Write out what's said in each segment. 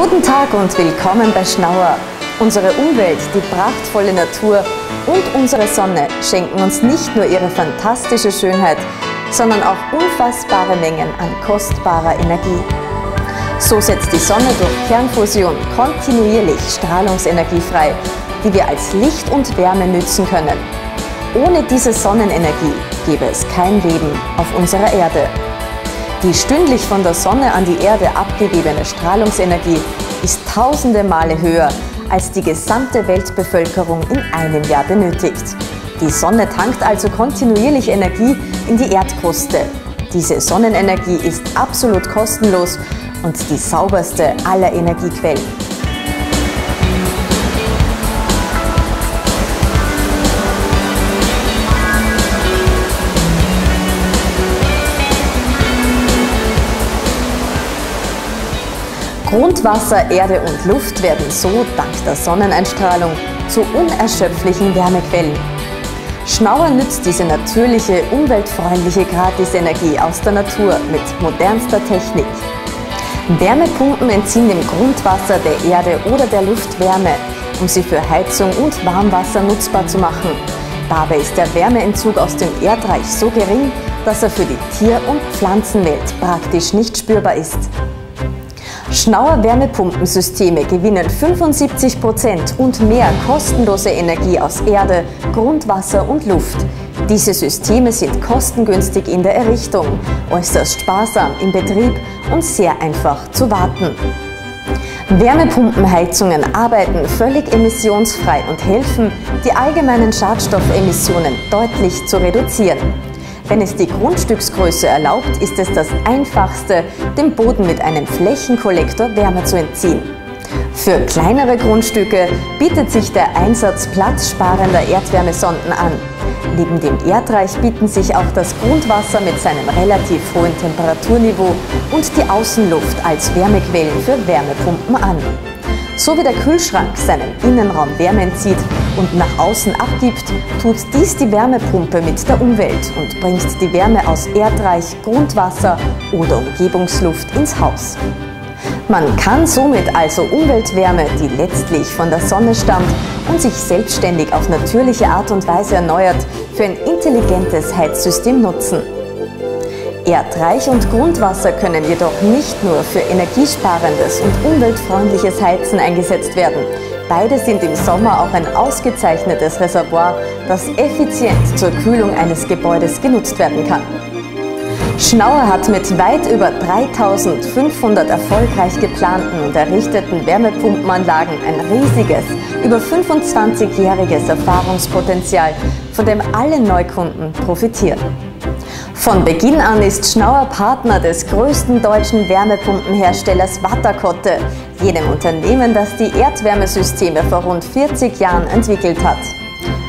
Guten Tag und willkommen bei Schnauer. Unsere Umwelt, die prachtvolle Natur und unsere Sonne schenken uns nicht nur ihre fantastische Schönheit, sondern auch unfassbare Mengen an kostbarer Energie. So setzt die Sonne durch Kernfusion kontinuierlich Strahlungsenergie frei, die wir als Licht und Wärme nützen können. Ohne diese Sonnenenergie gäbe es kein Leben auf unserer Erde. Die stündlich von der Sonne an die Erde abgegebene Strahlungsenergie ist tausende Male höher, als die gesamte Weltbevölkerung in einem Jahr benötigt. Die Sonne tankt also kontinuierlich Energie in die Erdkruste. Diese Sonnenenergie ist absolut kostenlos und die sauberste aller Energiequellen. Grundwasser, Erde und Luft werden so dank der Sonneneinstrahlung zu unerschöpflichen Wärmequellen. Schnauer nützt diese natürliche, umweltfreundliche Gratisenergie aus der Natur mit modernster Technik. Wärmepumpen entziehen dem Grundwasser der Erde oder der Luft Wärme, um sie für Heizung und Warmwasser nutzbar zu machen. Dabei ist der Wärmeentzug aus dem Erdreich so gering, dass er für die Tier- und Pflanzenwelt praktisch nicht spürbar ist. Schnauer Wärmepumpensysteme gewinnen 75 Prozent und mehr kostenlose Energie aus Erde, Grundwasser und Luft. Diese Systeme sind kostengünstig in der Errichtung, äußerst sparsam im Betrieb und sehr einfach zu warten. Wärmepumpenheizungen arbeiten völlig emissionsfrei und helfen, die allgemeinen Schadstoffemissionen deutlich zu reduzieren. Wenn es die Grundstücksgröße erlaubt, ist es das Einfachste, dem Boden mit einem Flächenkollektor Wärme zu entziehen. Für kleinere Grundstücke bietet sich der Einsatz platzsparender Erdwärmesonden an. Neben dem Erdreich bieten sich auch das Grundwasser mit seinem relativ hohen Temperaturniveau und die Außenluft als Wärmequellen für Wärmepumpen an. So wie der Kühlschrank seinem Innenraum Wärme entzieht und nach außen abgibt, tut dies die Wärmepumpe mit der Umwelt und bringt die Wärme aus Erdreich, Grundwasser oder Umgebungsluft ins Haus. Man kann somit also Umweltwärme, die letztlich von der Sonne stammt und sich selbstständig auf natürliche Art und Weise erneuert, für ein intelligentes Heizsystem nutzen. Erdreich und Grundwasser können jedoch nicht nur für energiesparendes und umweltfreundliches Heizen eingesetzt werden. Beide sind im Sommer auch ein ausgezeichnetes Reservoir, das effizient zur Kühlung eines Gebäudes genutzt werden kann. Schnauer hat mit weit über 3500 erfolgreich geplanten und errichteten Wärmepumpenanlagen ein riesiges, über 25-jähriges Erfahrungspotenzial, von dem alle Neukunden profitieren. Von Beginn an ist Schnauer Partner des größten deutschen Wärmepumpenherstellers Wattakotte, jenem Unternehmen, das die Erdwärmesysteme vor rund 40 Jahren entwickelt hat.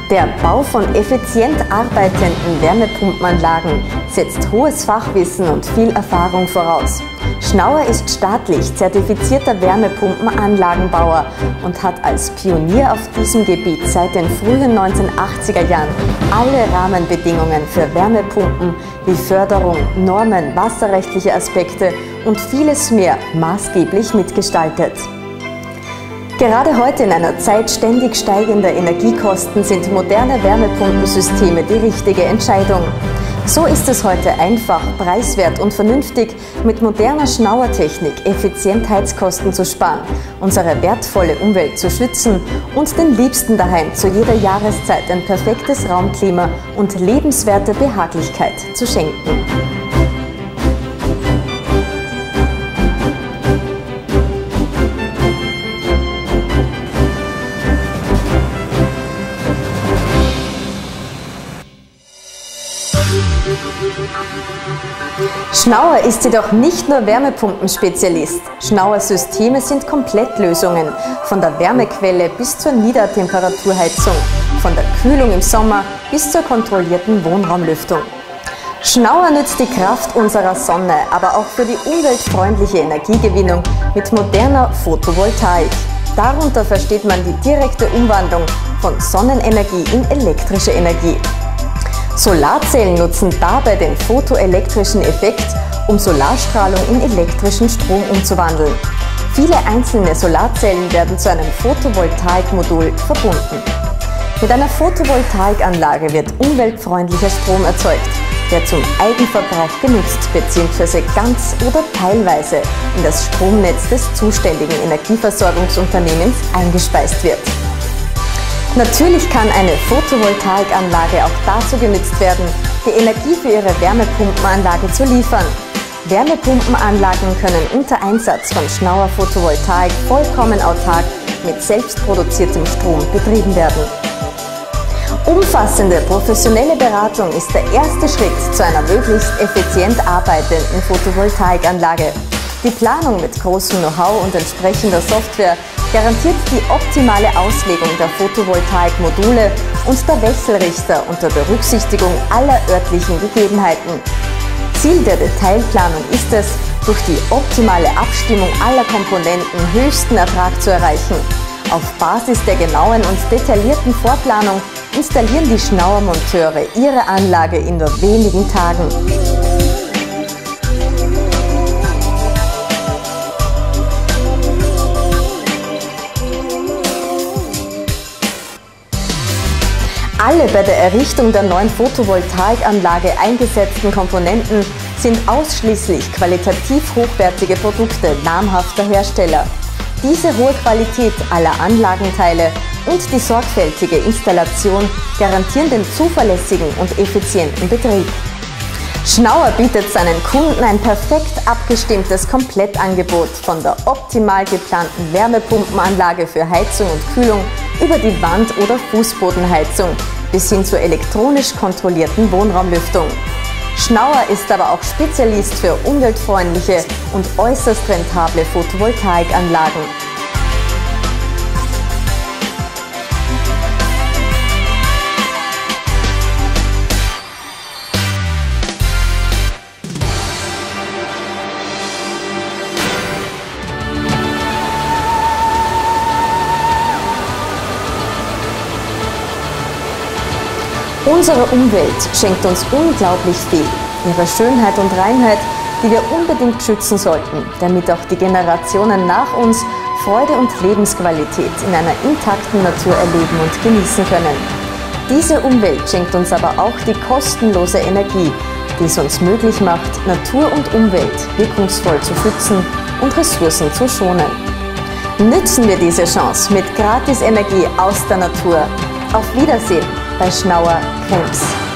Der Bau von effizient arbeitenden Wärmepumpenanlagen setzt hohes Fachwissen und viel Erfahrung voraus. Schnauer ist staatlich zertifizierter Wärmepumpenanlagenbauer und hat als Pionier auf diesem Gebiet seit den frühen 1980er Jahren alle Rahmenbedingungen für Wärmepumpen wie Förderung, Normen, wasserrechtliche Aspekte und vieles mehr maßgeblich mitgestaltet. Gerade heute in einer Zeit ständig steigender Energiekosten sind moderne Wärmepumpensysteme die richtige Entscheidung. So ist es heute einfach, preiswert und vernünftig mit moderner Schnauertechnik Effizientheitskosten zu sparen, unsere wertvolle Umwelt zu schützen und den Liebsten daheim zu jeder Jahreszeit ein perfektes Raumklima und lebenswerte Behaglichkeit zu schenken. Schnauer ist jedoch nicht nur Wärmepumpenspezialist. Schnauer Systeme sind Komplettlösungen, von der Wärmequelle bis zur Niedertemperaturheizung, von der Kühlung im Sommer bis zur kontrollierten Wohnraumlüftung. Schnauer nützt die Kraft unserer Sonne, aber auch für die umweltfreundliche Energiegewinnung mit moderner Photovoltaik. Darunter versteht man die direkte Umwandlung von Sonnenenergie in elektrische Energie. Solarzellen nutzen dabei den photoelektrischen Effekt, um Solarstrahlung in elektrischen Strom umzuwandeln. Viele einzelne Solarzellen werden zu einem Photovoltaikmodul verbunden. Mit einer Photovoltaikanlage wird umweltfreundlicher Strom erzeugt, der zum Eigenverbrauch genutzt bzw. ganz oder teilweise in das Stromnetz des zuständigen Energieversorgungsunternehmens eingespeist wird. Natürlich kann eine Photovoltaikanlage auch dazu genutzt werden, die Energie für ihre Wärmepumpenanlage zu liefern. Wärmepumpenanlagen können unter Einsatz von Schnauer Photovoltaik vollkommen autark mit selbstproduziertem Strom betrieben werden. Umfassende professionelle Beratung ist der erste Schritt zu einer möglichst effizient arbeitenden Photovoltaikanlage. Die Planung mit großem Know-how und entsprechender Software garantiert die optimale Auslegung der Photovoltaikmodule und der Wechselrichter unter Berücksichtigung aller örtlichen Gegebenheiten. Ziel der Detailplanung ist es, durch die optimale Abstimmung aller Komponenten höchsten Ertrag zu erreichen. Auf Basis der genauen und detaillierten Vorplanung installieren die Schnauer Monteure ihre Anlage in nur wenigen Tagen. Bei der Errichtung der neuen Photovoltaikanlage eingesetzten Komponenten sind ausschließlich qualitativ hochwertige Produkte namhafter Hersteller. Diese hohe Qualität aller Anlagenteile und die sorgfältige Installation garantieren den zuverlässigen und effizienten Betrieb. Schnauer bietet seinen Kunden ein perfekt abgestimmtes Komplettangebot von der optimal geplanten Wärmepumpenanlage für Heizung und Kühlung über die Wand- oder Fußbodenheizung bis hin zur elektronisch kontrollierten Wohnraumlüftung. Schnauer ist aber auch Spezialist für umweltfreundliche und äußerst rentable Photovoltaikanlagen. Unsere Umwelt schenkt uns unglaublich viel. Ihre Schönheit und Reinheit, die wir unbedingt schützen sollten, damit auch die Generationen nach uns Freude und Lebensqualität in einer intakten Natur erleben und genießen können. Diese Umwelt schenkt uns aber auch die kostenlose Energie, die es uns möglich macht, Natur und Umwelt wirkungsvoll zu schützen und Ressourcen zu schonen. Nützen wir diese Chance mit Gratis-Energie aus der Natur. Auf Wiedersehen! Schnauer Krebs.